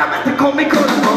fundamental chemical